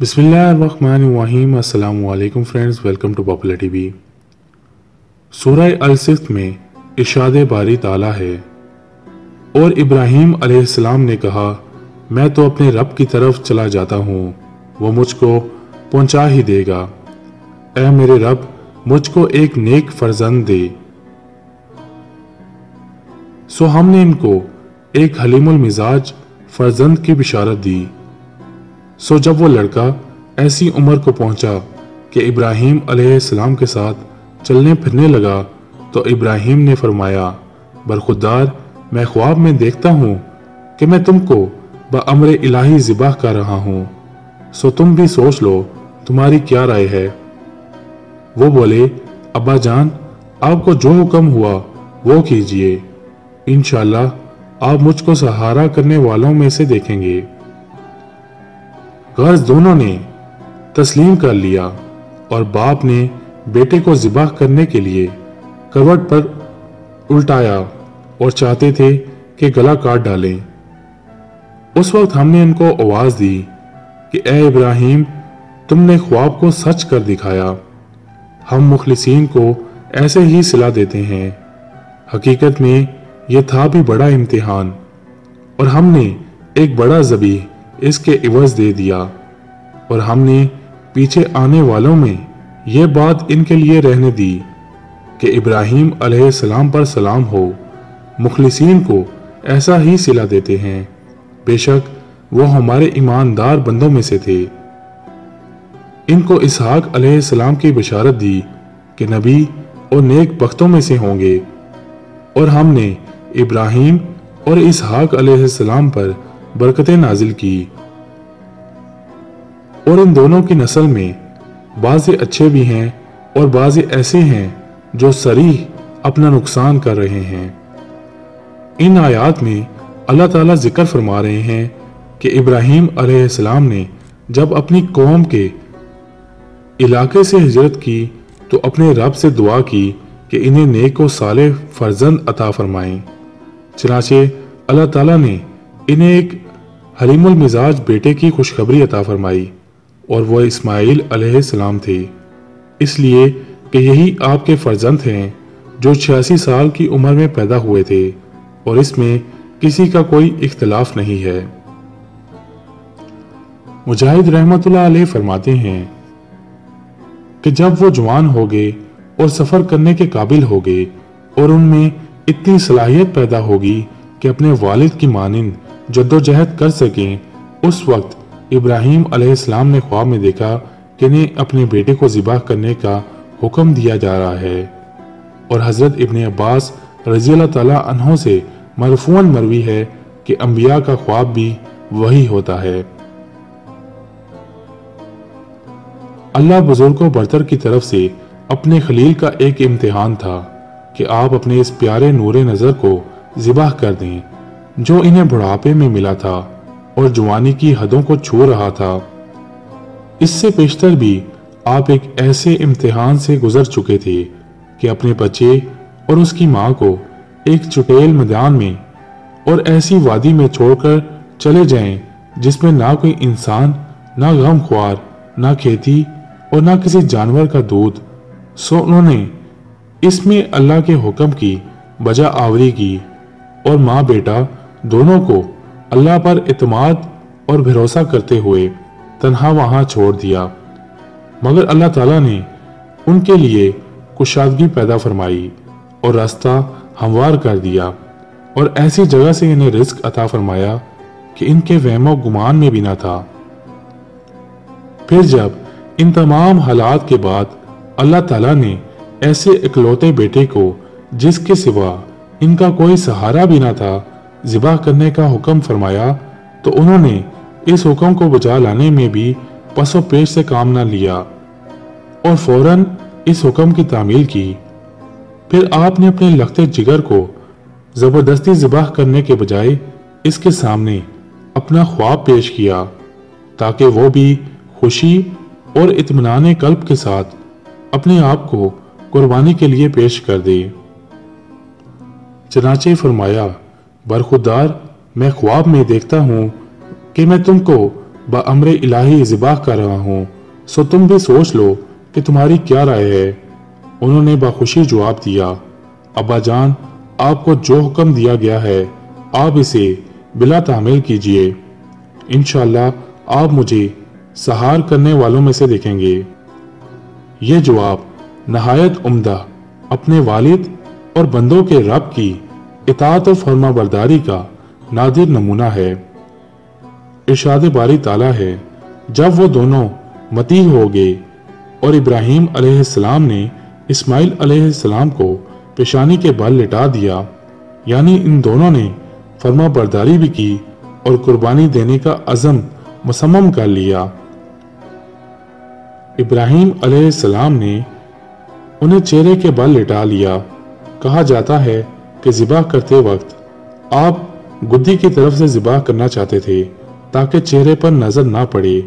بسم اللہ الرحمن الرحیم، السلام علیکم friends, welcome to popular T V. سورہ الصف میں ارشاد باری تعالیٰ ہے۔ اور ابراہیم علیہ السلام نے کہا، میں تو اپنے رب کی طرف چلا جاتا ہوں، وہ مجھ کو پہنچا ہی دے گا۔ اے میرے رب، مجھ کو ایک نیک فرزند دے۔ سو ہم نے ان کو ایک حلیم المزاج فرزند کی بشارت دی۔ سو جب وہ لڑکا ایسی عمر کو پہنچا کہ ابراہیم علیہ السلام کے ساتھ چلنے پھرنے لگا، تو ابراہیم نے فرمایا، برخودار، میں خواب میں دیکھتا ہوں کہ میں تم کو بامر الہی ذبح کر رہا ہوں۔ سو تم بھی سوچ لو، تمہاری کیا رائے ہے؟ وہ بولے، ابا جان، آپ کو جو حکم ہوا، وہ کیجیے۔ انشاءاللہ، آپ مجھ کو سہارا کرنے والوں میں سے دیکھیں گے۔ غرض دونوں نے تسلیم کر لیا اور باپ نے بیٹے کو ذبح کرنے کے لیے کروٹ پر الٹایا اور چاہتے تھے کہ گلا کاٹ ڈالیں۔ اس وقت ہم نے ان کو آواز دی کہ اے ابراہیم، تم نے خواب کو سچ کر دکھایا۔ ہم مخلصین کو ایسے ہی صلاح دیتے ہیں۔ حقیقت میں یہ تھا بھی بڑا امتحان اور ہم نے ایک بڑا زبی اس کے عوض دے دیا۔ اور ہم نے پیچھے آنے والوں میں یہ بات ان کے لیے رہنے دی کہ ابراہیم علیہ السلام پر سلام ہو۔ مخلصین کو ایسا ہی سلا دیتے ہیں۔ بے شک وہ ہمارے ایماندار بندوں میں سے تھے۔ ان کو اسحاق علیہ السلام کی بشارت دی کہ نبی اور نیک بختوں میں سے ہوں گے۔ اور ہم نے ابراہیم اور اسحاق علیہ السلام پر برکتیں نازل کی۔ اور ان دونوں کی نسل میں بعض اچھے بھی ہیں اور بعض ایسے ہیں جو سریح اپنا نقصان کر رہے ہیں۔ ان آیات میں اللہ تعالیٰ ذکر فرما رہے ہیں کہ ابراہیم علیہ السلام نے جب اپنی قوم کے علاقے سے ہجرت کی تو اپنے رب سے دعا کی کہ انہیں نیک و صالح فرزند عطا فرمائیں۔ چنانچہ اللہ تعالیٰ نے انہیں ایک حلیم المزاج بیٹے کی خوشخبری عطا فرمائی اور وہ اسماعیل علیہ السلام تھے اس لیے کہ یہی آپ کے فرزند ہیں جو چھیاسی سال کی عمر میں پیدا ہوئے تھے اور اس میں کسی کا کوئی اختلاف نہیں ہے۔ مجاہد رحمت اللہ علیہ فرماتے ہیں کہ جب وہ جوان ہو گئے اور سفر کرنے کے قابل ہو گئے اور ان میں اتنی صلاحیت پیدا ہوگی کہ اپنے والد کی مانند جد و جہد کر سکیں۔ اس وقت ابراہیم علیہ السلام نے خواب میں دیکھا کہ انہیں اپنے بیٹے کو ذبح کرنے کا حکم دیا جا رہا ہے۔ اور حضرت ابن عباس رضی اللہ تعالیٰ عنہ سے مرفون مروی ہے کہ انبیاء کا خواب بھی وہی ہوتا ہے۔ اللہ بزرگ و برتر کی طرف سے اپنے خلیل کا ایک امتحان تھا کہ آپ اپنے اس پیارے نور نظر کو ذبح کر دیں۔ جو انہیں بڑھاپے میں ملا تھا اور جوانی کی حدوں کو چھو رہا تھا۔ اس سے پیشتر بھی آپ ایک ایسے امتحان سے گزر چکے تھے کہ اپنے بچے اور اس کی ماں کو ایک چٹیل میدان میں اور ایسی وادی میں چھوڑ کر چلے جائیں جس میں نہ کوئی انسان، نہ غم خوار، نہ کھیتی اور نہ کسی جانور کا دودھ۔ سو انہوں نے اس میں اللہ کے حکم کی بجا آوری کی اور ماں بیٹا دونوں کو اللہ پر اعتماد اور بھروسہ کرتے ہوئے تنہا وہاں چھوڑ دیا۔ مگر اللہ تعالیٰ نے ان کے لیے کشادگی پیدا فرمائی اور راستہ ہموار کر دیا اور ایسی جگہ سے انہیں رزق عطا فرمایا کہ ان کے وہم و گمان میں بھی نہ تھا۔ پھر جب ان تمام حالات کے بعد اللہ تعالیٰ نے ایسے اکلوتے بیٹے کو جس کے سوا ان کا کوئی سہارا بھی نہ تھا ذبح کرنے کا حکم فرمایا تو انہوں نے اس حکم کو بجا لانے میں بھی پس و پیش سے کام نہ لیا اور فوراً اس حکم کی تعمیل کی۔ پھر آپ نے اپنے لختے جگر کو زبردستی ذبح کرنے کے بجائے اس کے سامنے اپنا خواب پیش کیا تاکہ وہ بھی خوشی اور اطمینان قلب کے ساتھ اپنے آپ کو قربانی کے لیے پیش کر دے۔ چنانچہ فرمایا برخودار میں خواب میں دیکھتا ہوں کہ میں تم کو بامر الہی ذبح کر رہا ہوں، سو تم بھی سوچ لو کہ تمہاری کیا رائے ہے۔ انہوں نے بخوشی جواب دیا، ابا جان، آپ کو جو حکم دیا گیا ہے، آپ اسے بلا تعمیل کیجیے۔ انشاءاللہ آپ مجھے سہار کرنے والوں میں سے دیکھیں گے۔ یہ جواب نہایت عمدہ اپنے والد اور بندوں کے رب کی اطاعت و فرما برداری کا نادر نمونہ ہے۔ ارشاد باری تعالیٰ ہے، جب وہ دونوں متی ہو گئے اور ابراہیم علیہ السلام نے اسماعیل علیہ السلام کو پیشانی کے بل لٹا دیا یعنی ان دونوں نے فرما برداری بھی کی اور قربانی دینے کا عزم مسمم کر لیا۔ ابراہیم علیہ السلام نے انہیں چہرے کے بل لٹا لیا۔ کہا جاتا ہے کہ ذبح کرتے وقت آپ گدی کی طرف سے ذبح کرنا چاہتے تھے تاکہ چہرے پر نظر نہ پڑے۔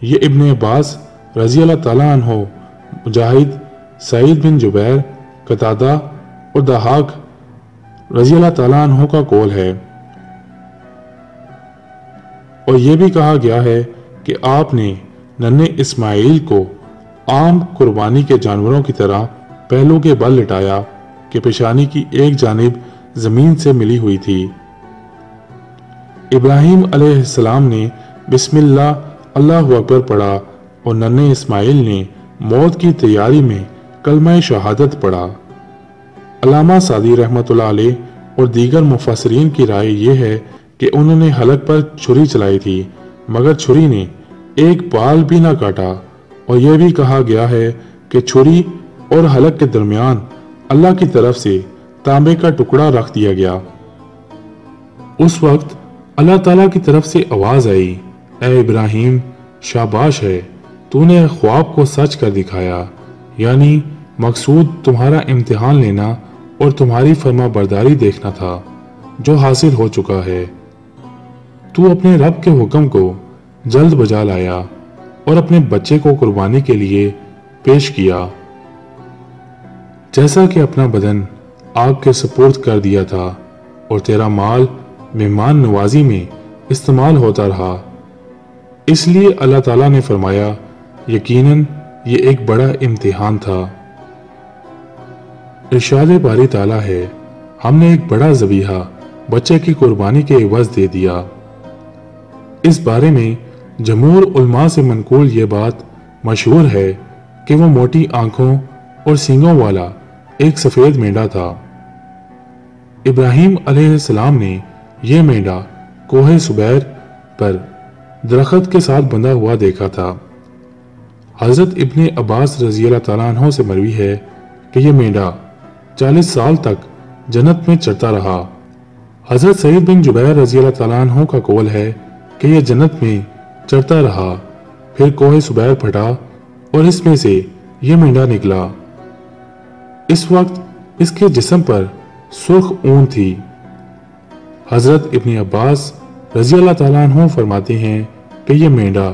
یہ ابن عباس رضی اللہ تعالیٰ عنہ، مجاہد، سعید بن جبیر قطادہ اور دہاق رضی اللہ تعالیٰ عنہ کا قول ہے۔ اور یہ بھی کہا گیا ہے کہ آپ نے ننے اسماعیل کو عام قربانی کے جانوروں کی طرح پہلو کے بل لٹایا۔ کہ پیشانی کی ایک جانب زمین سے ملی ہوئی تھی۔ ابراہیم علیہ السلام نے بسم اللہ اللہ اکبر پڑھا اور ننے اسماعیل نے موت کی تیاری میں کلمہ شہادت پڑھا۔ علامہ سادی رحمت اللہ علیہ اور دیگر مفسرین کی رائے یہ ہے کہ انہوں نے حلق پر چھری چلائی تھی، مگر چھری نے ایک بال بھی نہ کاٹا اور یہ بھی کہا گیا ہے کہ چھری اور حلق کے درمیان اللہ کی طرف سے تانبے کا ٹکڑا رکھ دیا گیا۔ اس وقت اللہ تعالیٰ کی طرف سے آواز آئی، اے ابراہیم، شاباش ہے، تو نے خواب کو سچ کر دکھایا یعنی مقصود تمہارا امتحان لینا اور تمہاری فرما برداری دیکھنا تھا، جو حاصل ہو چکا ہے۔ تو اپنے رب کے حکم کو جلد بجا لایا اور اپنے بچے کو قربانی کے لیے پیش کیا۔ جیسا کہ اپنا بدن آگ کے سپورٹ کر دیا تھا اور تیرا مال مہمان نوازی میں استعمال ہوتا رہا، اس لیے اللہ تعالیٰ نے فرمایا، یقیناً یہ ایک بڑا امتحان تھا۔ ارشاد باری تعالیٰ ہے، ہم نے ایک بڑا زبیحہ بچے کی قربانی کے عوض دے دیا۔ اس بارے میں جمہور علماء سے منقول یہ بات مشہور ہے کہ وہ موٹی آنکھوں اور سینگوں والا ایک سفید مینڈا تھا۔ ابراہیم علیہ السلام نے یہ مینڈا کوہ سبیر پر درخت کے ساتھ بندھا ہوا دیکھا تھا۔ حضرت ابن عباس رضی اللہ تعالیٰ عنہ سے مروی ہے کہ یہ مینڈا چالیس سال تک جنت میں چڑھتا رہا۔ حضرت سعید بن جبیر رضی اللہ تعالیٰ عنہ کا قول ہے کہ یہ جنت میں چڑھتا رہا۔ پھر کوہ سبیر پھٹا اور اس میں سے یہ مینڈا نکلا۔ اس وقت اس کے جسم پر سرخ اون تھی۔ حضرت ابن عباس رضی اللہ تعالیٰ عنہ فرماتے ہیں کہ یہ مینڈا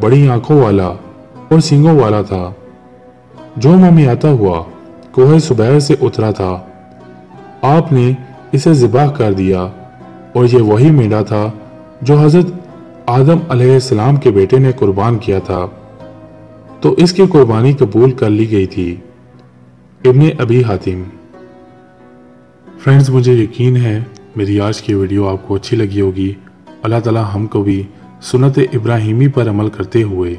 بڑی آنکھوں والا اور سینگوں والا تھا۔ جو ممیاتا ہوا کوہ سبیر سے اترا تھا۔ آپ نے اسے ذبح کر دیا اور یہ وہی مینڈا تھا جو حضرت آدم علیہ السلام کے بیٹے نے قربان کیا تھا۔ تو اس کی قربانی قبول کر لی گئی تھی۔ ابن ابی حاتم۔ فرینڈز مجھے یقین ہے میری آج کی ویڈیو آپ کو اچھی لگی ہوگی۔ اللہ تعالی ہم کو بھی سنت ابراہیمی پر عمل کرتے ہوئے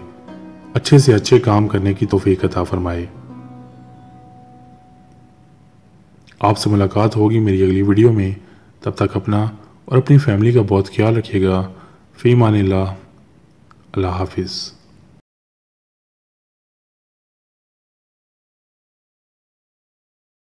اچھے سے اچھے کام کرنے کی توفیق عطا فرمائے۔ آپ سے ملاقات ہوگی میری اگلی ویڈیو میں۔ تب تک اپنا اور اپنی فیملی کا بہت خیال رکھیے گا۔ فی مان اللہ۔ اللہ حافظ۔